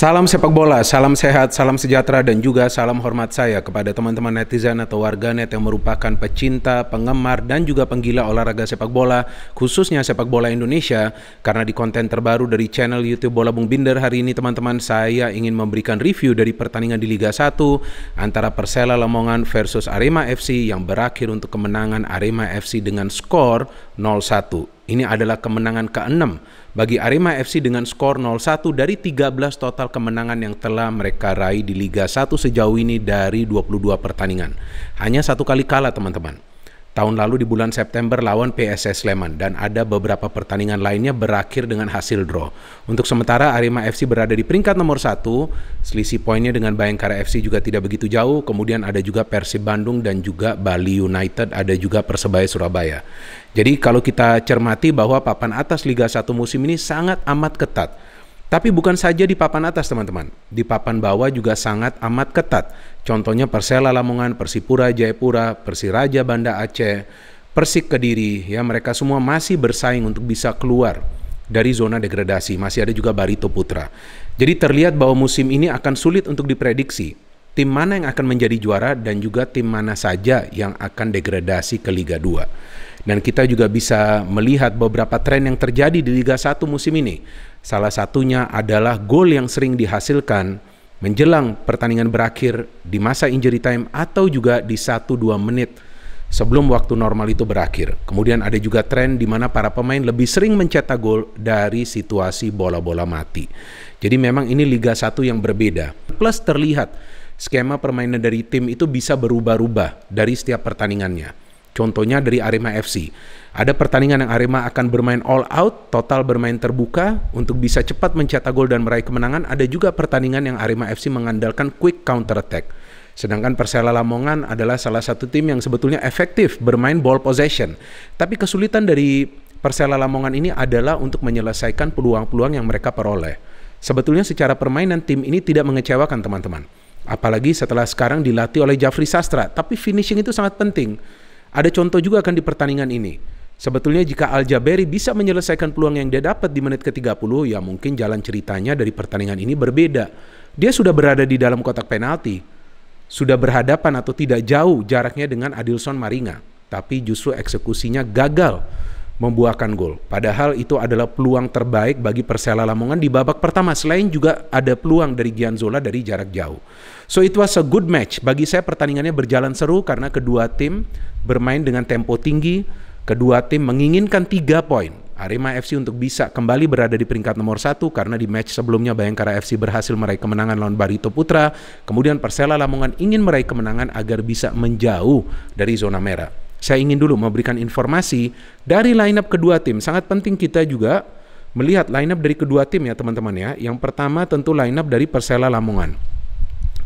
Salam sepak bola, salam sehat, salam sejahtera dan juga salam hormat saya kepada teman-teman netizen atau warganet yang merupakan pecinta, penggemar dan juga penggila olahraga sepak bola, khususnya sepak bola Indonesia. Karena di konten terbaru dari channel YouTube Bola Bung Binder hari ini teman-teman saya ingin memberikan review dari pertandingan di Liga 1 antara Persela Lamongan versus Arema FC yang berakhir untuk kemenangan Arema FC dengan skor 0-1. Ini adalah kemenangan ke-6 bagi Arema FC dengan skor 0-1 dari 13 total kemenangan yang telah mereka raih di Liga 1 sejauh ini dari 22 pertandingan. Hanya satu kali kalah teman-teman tahun lalu di bulan September lawan PSS Sleman dan ada beberapa pertandingan lainnya berakhir dengan hasil draw. Untuk sementara Arema FC berada di peringkat nomor satu, selisih poinnya dengan Bayangkara FC juga tidak begitu jauh. Kemudian ada juga Persib Bandung dan juga Bali United, ada juga Persebaya Surabaya. Jadi kalau kita cermati bahwa papan atas Liga 1 musim ini sangat amat ketat tapi bukan saja di papan atas teman-teman, di papan bawah juga sangat amat ketat. Contohnya Persela Lamongan, Persipura Jayapura, Persiraja Banda Aceh, Persik Kediri, ya mereka semua masih bersaing untuk bisa keluar dari zona degradasi. Masih ada juga Barito Putra. Jadi terlihat bahwa musim ini akan sulit untuk diprediksi tim mana yang akan menjadi juara dan juga tim mana saja yang akan degradasi ke Liga 2. Dan kita juga bisa melihat beberapa tren yang terjadi di Liga 1 musim ini. Salah satunya adalah gol yang sering dihasilkan menjelang pertandingan berakhir di masa injury time atau juga di 1-2 menit sebelum waktu normal itu berakhir. Kemudian ada juga tren di mana para pemain lebih sering mencetak gol dari situasi bola-bola mati. Jadi memang ini Liga 1 yang berbeda. Plus terlihat skema permainan dari tim itu bisa berubah-ubah dari setiap pertandingannya. Contohnya dari Arema FC. Ada pertandingan yang Arema akan bermain all out, total bermain terbuka untuk bisa cepat mencetak gol dan meraih kemenangan. Ada juga pertandingan yang Arema FC mengandalkan quick counter attack. Sedangkan Persela Lamongan adalah salah satu tim yang sebetulnya efektif bermain ball possession. Tapi kesulitan dari Persela Lamongan ini adalah untuk menyelesaikan peluang-peluang yang mereka peroleh. Sebetulnya secara permainan tim ini tidak mengecewakan teman-teman. Apalagi setelah sekarang dilatih oleh Jafri Sastra. Tapi finishing itu sangat penting ada contoh juga kan di pertandingan ini. Sebetulnya jika Al Jaberi bisa menyelesaikan peluang yang dia dapat di menit ke-30, ya mungkin jalan ceritanya dari pertandingan ini berbeda. Dia sudah berada di dalam kotak penalti, sudah berhadapan atau tidak jauh jaraknya dengan Adilson Maringa, tapi justru eksekusinya gagal membuahkan gol. Padahal itu adalah peluang terbaik bagi Persela Lamongan di babak pertama. Selain juga ada peluang dari Gianzola dari jarak jauh. So it was a good match. Bagi saya pertandingannya berjalan seru karena kedua tim bermain dengan tempo tinggi. Kedua tim menginginkan tiga poin. Arema FC untuk bisa kembali berada di peringkat nomor satu karena di match sebelumnya Bayangkara FC berhasil meraih kemenangan lawan Barito Putra. Kemudian Persela Lamongan ingin meraih kemenangan agar bisa menjauh dari zona merah. Saya ingin dulu memberikan informasi dari lineup kedua tim. Sangat penting kita juga melihat lineup dari kedua tim ya teman-teman ya. Yang pertama tentu lineup dari Persela Lamongan.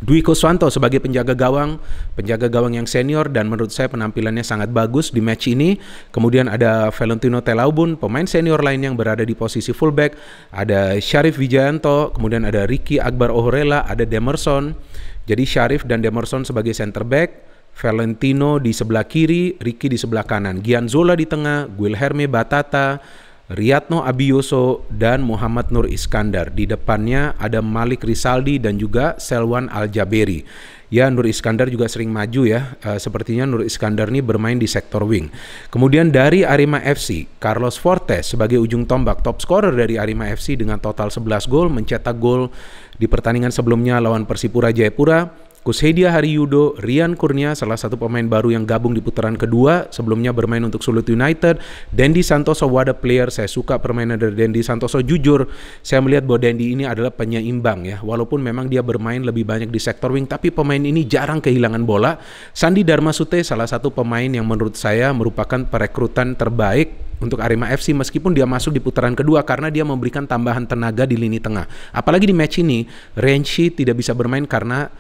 Dwi Kuswanto sebagai penjaga gawang, penjaga gawang yang senior dan menurut saya penampilannya sangat bagus di match ini. Kemudian ada Valentino Telaubun, pemain senior lain yang berada di posisi fullback. Ada Syarif Wijayanto, kemudian ada Ricky Akbar Ohorela, ada Demerson. Jadi Syarif dan Demerson sebagai center back. Valentino di sebelah kiri, Ricky di sebelah kanan, Gianzola di tengah, Guilherme Batata, Riyadno Abiyoso dan Muhammad Nur Iskandar. Di depannya ada Malik Risaldi dan juga Selwan Aljaberi. Ya, Nur Iskandar juga sering maju ya. E, sepertinya Nur Iskandar ini bermain di sektor wing. Kemudian dari Arema FC, Carlos Fortes sebagai ujung tombak top scorer dari Arema FC dengan total 11 gol, mencetak gol di pertandingan sebelumnya lawan Persipura Jayapura Kushedia Yudo, Rian Kurnia, salah satu pemain baru yang gabung di putaran kedua, sebelumnya bermain untuk Sulut United. Dendi Santoso, wadah player, saya suka permainan dari Dendi Santoso. Jujur, saya melihat bahwa Dendi ini adalah penyeimbang ya. Walaupun memang dia bermain lebih banyak di sektor wing, tapi pemain ini jarang kehilangan bola. Sandi Dharma Sute, salah satu pemain yang menurut saya merupakan perekrutan terbaik untuk Arema FC meskipun dia masuk di putaran kedua karena dia memberikan tambahan tenaga di lini tengah. Apalagi di match ini, Renshi tidak bisa bermain karena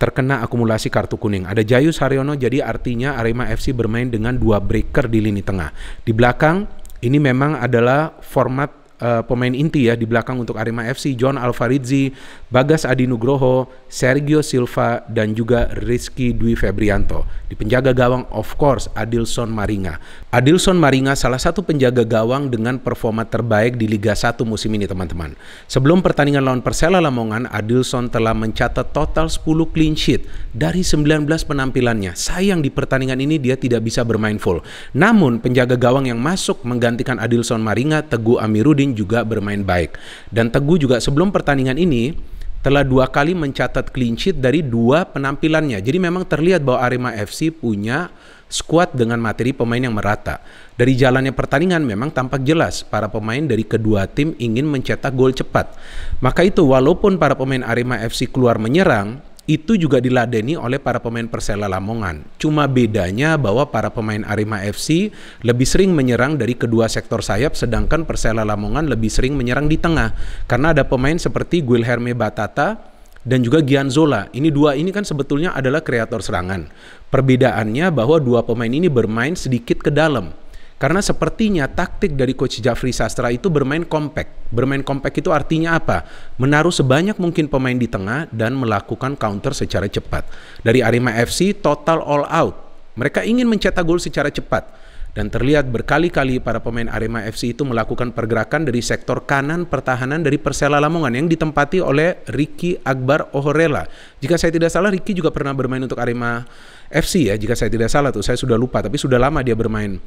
terkena akumulasi kartu kuning. Ada Jayus Haryono jadi artinya Arema FC bermain dengan dua breaker di lini tengah. Di belakang ini memang adalah format uh, pemain inti ya di belakang untuk Arema FC, John Alvarizzi, Bagas Adi Nugroho, Sergio Silva dan juga Rizky Dwi Febrianto. Di penjaga gawang of course Adilson Maringa. Adilson Maringa salah satu penjaga gawang dengan performa terbaik di Liga 1 musim ini teman-teman. Sebelum pertandingan lawan Persela Lamongan, Adilson telah mencatat total 10 clean sheet dari 19 penampilannya. Sayang di pertandingan ini dia tidak bisa bermain full. Namun penjaga gawang yang masuk menggantikan Adilson Maringa, Teguh Amiruddin juga bermain baik. Dan Teguh juga sebelum pertandingan ini telah dua kali mencatat clean sheet dari dua penampilannya. Jadi memang terlihat bahwa Arema FC punya skuad dengan materi pemain yang merata. Dari jalannya pertandingan memang tampak jelas para pemain dari kedua tim ingin mencetak gol cepat. Maka itu walaupun para pemain Arema FC keluar menyerang, itu juga diladeni oleh para pemain Persela Lamongan. Cuma bedanya bahwa para pemain Arema FC lebih sering menyerang dari kedua sektor sayap sedangkan Persela Lamongan lebih sering menyerang di tengah karena ada pemain seperti Guilherme Batata dan juga Gianzola. Ini dua ini kan sebetulnya adalah kreator serangan. Perbedaannya bahwa dua pemain ini bermain sedikit ke dalam. Karena sepertinya taktik dari Coach Jafri Sastra itu bermain compact. Bermain compact itu artinya apa? Menaruh sebanyak mungkin pemain di tengah dan melakukan counter secara cepat. Dari Arema FC total all out. Mereka ingin mencetak gol secara cepat. Dan terlihat berkali-kali para pemain Arema FC itu melakukan pergerakan dari sektor kanan pertahanan dari Persela Lamongan yang ditempati oleh Ricky Akbar Ohorela. Jika saya tidak salah Ricky juga pernah bermain untuk Arema FC ya, jika saya tidak salah tuh saya sudah lupa tapi sudah lama dia bermain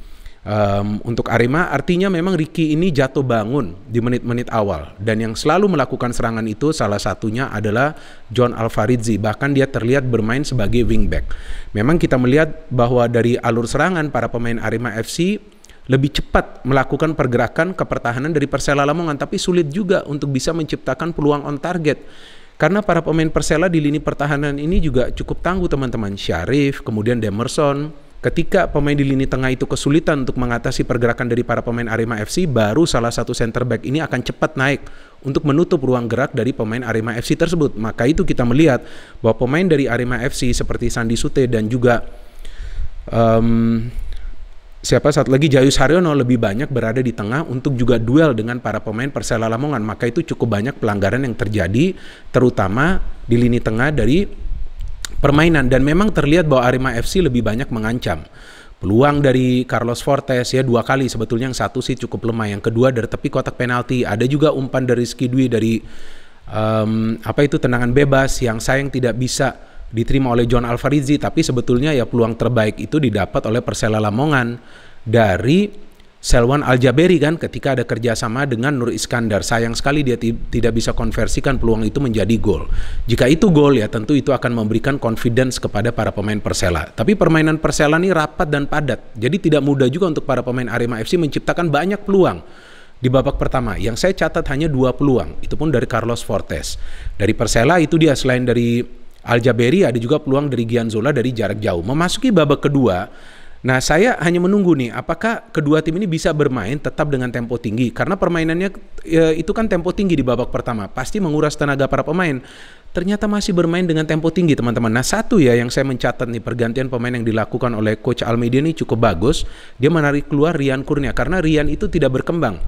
um, untuk Arema artinya memang Ricky ini jatuh bangun di menit-menit awal dan yang selalu melakukan serangan itu salah satunya adalah John Alvarizzi bahkan dia terlihat bermain sebagai wingback. Memang kita melihat bahwa dari alur serangan para pemain Arema FC lebih cepat melakukan pergerakan ke pertahanan dari Persela Lamongan tapi sulit juga untuk bisa menciptakan peluang on target. Karena para pemain Persela di lini pertahanan ini juga cukup tangguh teman-teman. Syarif, kemudian Demerson, Ketika pemain di lini tengah itu kesulitan untuk mengatasi pergerakan dari para pemain Arema FC, baru salah satu center back ini akan cepat naik untuk menutup ruang gerak dari pemain Arema FC tersebut. Maka itu kita melihat bahwa pemain dari Arema FC seperti Sandi Sute dan juga um, siapa saat lagi Jayus Haryono lebih banyak berada di tengah untuk juga duel dengan para pemain Persela Lamongan. Maka itu cukup banyak pelanggaran yang terjadi terutama di lini tengah dari permainan. Dan memang terlihat bahwa Arema FC lebih banyak mengancam. Peluang dari Carlos Fortes ya dua kali. Sebetulnya yang satu sih cukup lemah, yang kedua dari tepi kotak penalti, ada juga umpan dari Skidwi dari um, apa itu tendangan bebas yang sayang tidak bisa diterima oleh John Alvarizzi. Tapi sebetulnya ya peluang terbaik itu didapat oleh Persela Lamongan dari Selwan Aljaberi kan ketika ada kerjasama dengan Nur Iskandar sayang sekali dia tidak bisa konversikan peluang itu menjadi gol. Jika itu gol ya tentu itu akan memberikan confidence kepada para pemain Persela. Tapi permainan Persela ini rapat dan padat, jadi tidak mudah juga untuk para pemain Arema FC menciptakan banyak peluang di babak pertama. Yang saya catat hanya dua peluang, itu pun dari Carlos Fortes. Dari Persela itu dia selain dari Aljaberi ada juga peluang dari Gianzola dari jarak jauh. Memasuki babak kedua Nah, saya hanya menunggu nih, apakah kedua tim ini bisa bermain tetap dengan tempo tinggi? Karena permainannya ya, itu kan tempo tinggi di babak pertama, pasti menguras tenaga para pemain. Ternyata masih bermain dengan tempo tinggi, teman-teman. Nah, satu ya yang saya mencatat nih pergantian pemain yang dilakukan oleh coach Almeida ini cukup bagus. Dia menarik keluar Rian Kurnia karena Rian itu tidak berkembang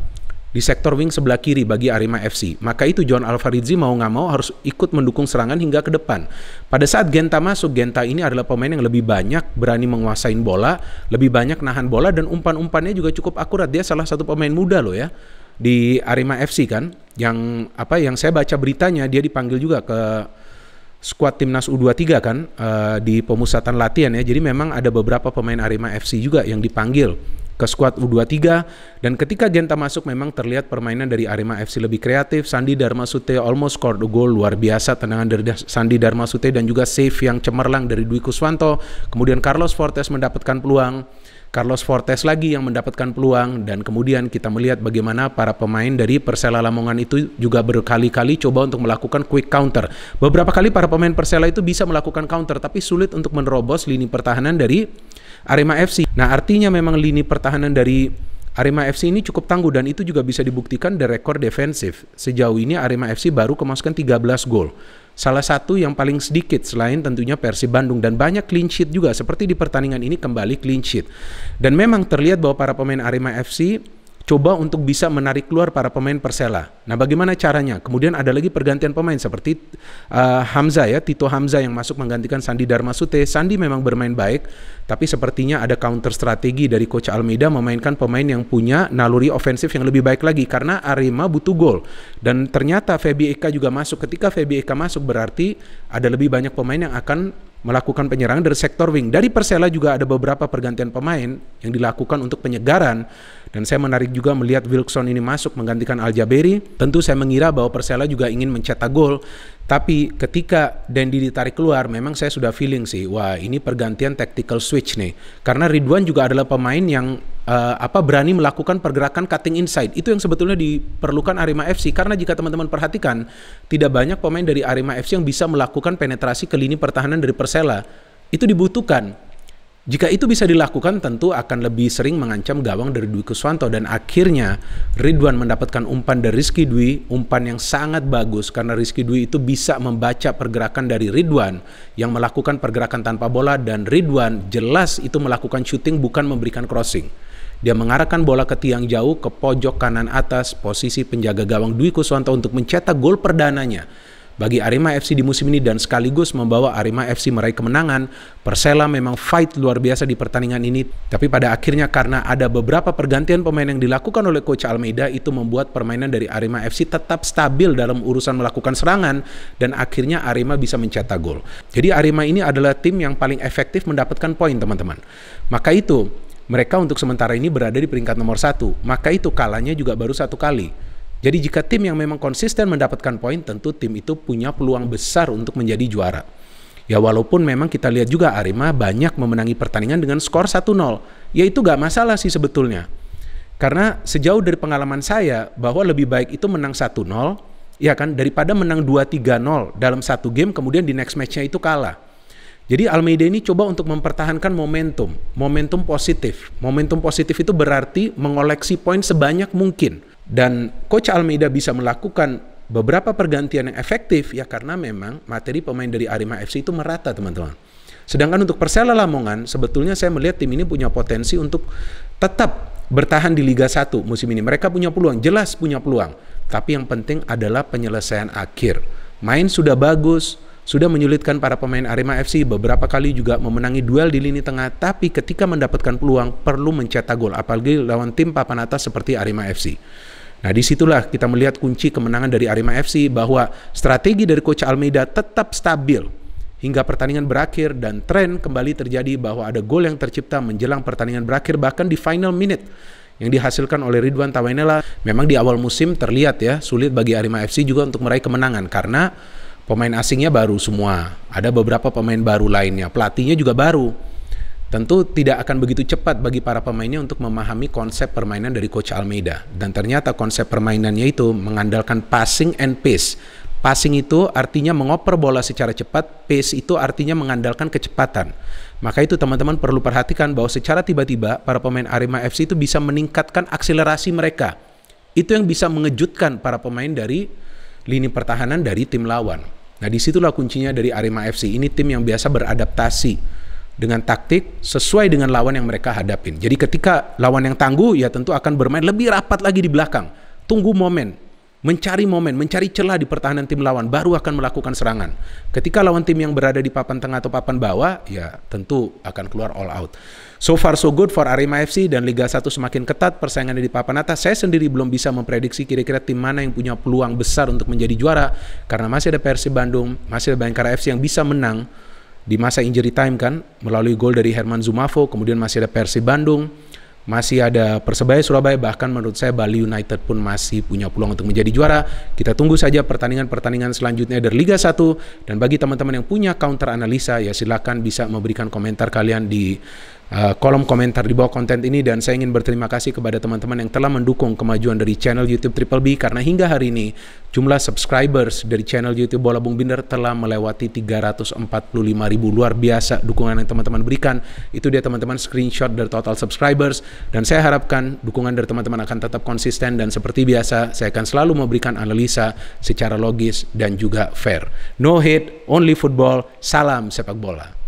di sektor wing sebelah kiri bagi Arema FC. Maka itu John Alvarizzi mau nggak mau harus ikut mendukung serangan hingga ke depan. Pada saat Genta masuk, Genta ini adalah pemain yang lebih banyak berani menguasai bola, lebih banyak nahan bola dan umpan-umpannya juga cukup akurat. Dia salah satu pemain muda loh ya di Arema FC kan. Yang apa yang saya baca beritanya dia dipanggil juga ke skuad timnas U23 kan uh, di pemusatan latihan ya. Jadi memang ada beberapa pemain Arema FC juga yang dipanggil ke skuad U23 dan ketika Genta masuk memang terlihat permainan dari Arema FC lebih kreatif. Sandi Dharma Sute almost scored a goal luar biasa tendangan dari Sandi Dharma Sute dan juga save yang cemerlang dari Dwi Kuswanto. Kemudian Carlos Fortes mendapatkan peluang. Carlos Fortes lagi yang mendapatkan peluang dan kemudian kita melihat bagaimana para pemain dari Persela Lamongan itu juga berkali-kali coba untuk melakukan quick counter. Beberapa kali para pemain Persela itu bisa melakukan counter tapi sulit untuk menerobos lini pertahanan dari Arema FC. Nah, artinya memang lini pertahanan dari Arema FC ini cukup tangguh dan itu juga bisa dibuktikan dari rekor defensif. Sejauh ini Arema FC baru kemasukan 13 gol. Salah satu yang paling sedikit selain tentunya Persib Bandung dan banyak clean sheet juga seperti di pertandingan ini kembali clean sheet. Dan memang terlihat bahwa para pemain Arema FC coba untuk bisa menarik keluar para pemain Persela. Nah, bagaimana caranya? Kemudian ada lagi pergantian pemain seperti uh, Hamza ya, Tito Hamza yang masuk menggantikan Sandi Darmasute. Sandi memang bermain baik, tapi sepertinya ada counter strategi dari coach Almeida memainkan pemain yang punya naluri ofensif yang lebih baik lagi karena Arema butuh gol. Dan ternyata Febi Eka juga masuk. Ketika Febi Eka masuk berarti ada lebih banyak pemain yang akan melakukan penyerangan dari sektor wing. Dari Persela juga ada beberapa pergantian pemain yang dilakukan untuk penyegaran dan saya menarik juga melihat Wilson ini masuk menggantikan Al Jaberi. Tentu saya mengira bahwa Persela juga ingin mencetak gol tapi ketika Dendi ditarik keluar, memang saya sudah feeling sih, wah ini pergantian tactical switch nih. Karena Ridwan juga adalah pemain yang uh, apa berani melakukan pergerakan cutting inside. Itu yang sebetulnya diperlukan Arema FC. Karena jika teman-teman perhatikan, tidak banyak pemain dari Arema FC yang bisa melakukan penetrasi ke lini pertahanan dari Persela. Itu dibutuhkan. Jika itu bisa dilakukan tentu akan lebih sering mengancam gawang dari Dwi Kuswanto. Dan akhirnya Ridwan mendapatkan umpan dari Rizky Dwi, umpan yang sangat bagus karena Rizky Dwi itu bisa membaca pergerakan dari Ridwan yang melakukan pergerakan tanpa bola. Dan Ridwan jelas itu melakukan shooting bukan memberikan crossing. Dia mengarahkan bola ke tiang jauh ke pojok kanan atas posisi penjaga gawang Dwi Kuswanto untuk mencetak gol perdananya bagi Arema FC di musim ini dan sekaligus membawa Arema FC meraih kemenangan. Persela memang fight luar biasa di pertandingan ini, tapi pada akhirnya karena ada beberapa pergantian pemain yang dilakukan oleh coach Almeida itu membuat permainan dari Arema FC tetap stabil dalam urusan melakukan serangan dan akhirnya Arema bisa mencetak gol. Jadi Arema ini adalah tim yang paling efektif mendapatkan poin teman-teman. Maka itu mereka untuk sementara ini berada di peringkat nomor satu. Maka itu kalahnya juga baru satu kali. Jadi jika tim yang memang konsisten mendapatkan poin, tentu tim itu punya peluang besar untuk menjadi juara. Ya walaupun memang kita lihat juga Arema banyak memenangi pertandingan dengan skor 1-0. Ya itu gak masalah sih sebetulnya. Karena sejauh dari pengalaman saya bahwa lebih baik itu menang 1-0 ya kan daripada menang 2-3-0 dalam satu game kemudian di next matchnya itu kalah. Jadi Almeida ini coba untuk mempertahankan momentum, momentum positif. Momentum positif itu berarti mengoleksi poin sebanyak mungkin. Dan coach Almeida bisa melakukan beberapa pergantian yang efektif ya karena memang materi pemain dari Arema FC itu merata teman-teman. Sedangkan untuk Persela Lamongan sebetulnya saya melihat tim ini punya potensi untuk tetap bertahan di Liga 1 musim ini. Mereka punya peluang, jelas punya peluang. Tapi yang penting adalah penyelesaian akhir. Main sudah bagus, sudah menyulitkan para pemain Arema FC beberapa kali juga memenangi duel di lini tengah tapi ketika mendapatkan peluang perlu mencetak gol apalagi lawan tim papan atas seperti Arema FC. Nah di situlah kita melihat kunci kemenangan dari Arema FC bahwa strategi dari Coach Almeida tetap stabil hingga pertandingan berakhir dan tren kembali terjadi bahwa ada gol yang tercipta menjelang pertandingan berakhir bahkan di final minute yang dihasilkan oleh Ridwan Tawenela memang di awal musim terlihat ya sulit bagi Arema FC juga untuk meraih kemenangan karena Pemain asingnya baru semua. Ada beberapa pemain baru lainnya. Pelatihnya juga baru. Tentu tidak akan begitu cepat bagi para pemainnya untuk memahami konsep permainan dari Coach Almeida. Dan ternyata konsep permainannya itu mengandalkan passing and pace. Passing itu artinya mengoper bola secara cepat, pace itu artinya mengandalkan kecepatan. Maka itu teman-teman perlu perhatikan bahwa secara tiba-tiba para pemain Arema FC itu bisa meningkatkan akselerasi mereka. Itu yang bisa mengejutkan para pemain dari lini pertahanan dari tim lawan. Nah di situlah kuncinya dari Arema FC. Ini tim yang biasa beradaptasi dengan taktik sesuai dengan lawan yang mereka hadapin. Jadi ketika lawan yang tangguh ya tentu akan bermain lebih rapat lagi di belakang. Tunggu momen, mencari momen, mencari celah di pertahanan tim lawan, baru akan melakukan serangan. Ketika lawan tim yang berada di papan tengah atau papan bawah, ya tentu akan keluar all out. So far so good for Arema FC dan Liga 1 semakin ketat persaingannya di papan atas. Saya sendiri belum bisa memprediksi kira-kira tim mana yang punya peluang besar untuk menjadi juara karena masih ada Persib Bandung, masih ada Bayangkara FC yang bisa menang di masa injury time kan melalui gol dari Herman Zumafo, kemudian masih ada Persib Bandung, masih ada Persebaya Surabaya bahkan menurut saya Bali United pun masih punya peluang untuk menjadi juara. Kita tunggu saja pertandingan-pertandingan selanjutnya dari Liga 1 dan bagi teman-teman yang punya counter analisa ya silakan bisa memberikan komentar kalian di uh, kolom komentar di bawah konten ini dan saya ingin berterima kasih kepada teman-teman yang telah mendukung kemajuan dari channel YouTube Triple B karena hingga hari ini jumlah subscribers dari channel YouTube Bola Bung Binder telah melewati 345 ribu. Luar biasa dukungan yang teman-teman berikan. Itu dia teman-teman screenshot dari total subscribers. Dan saya harapkan dukungan dari teman-teman akan tetap konsisten dan seperti biasa saya akan selalu memberikan analisa secara logis dan juga fair. No hate only football. Salam sepak bola